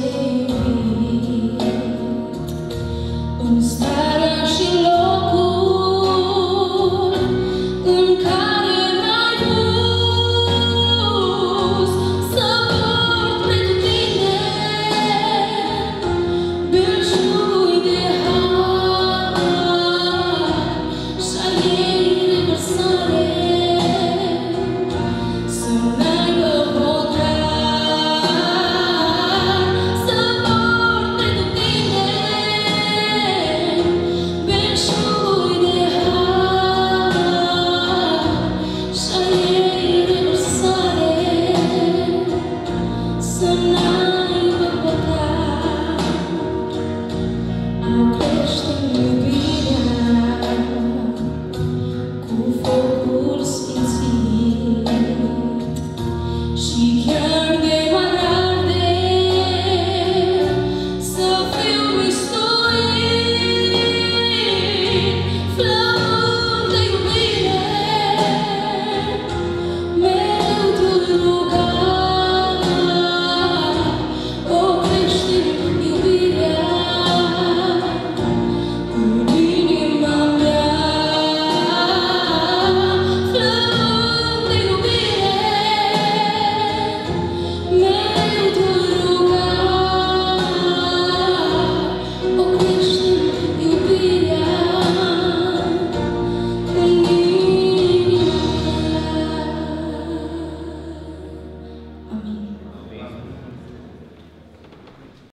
see. Crește iubirea cu foc.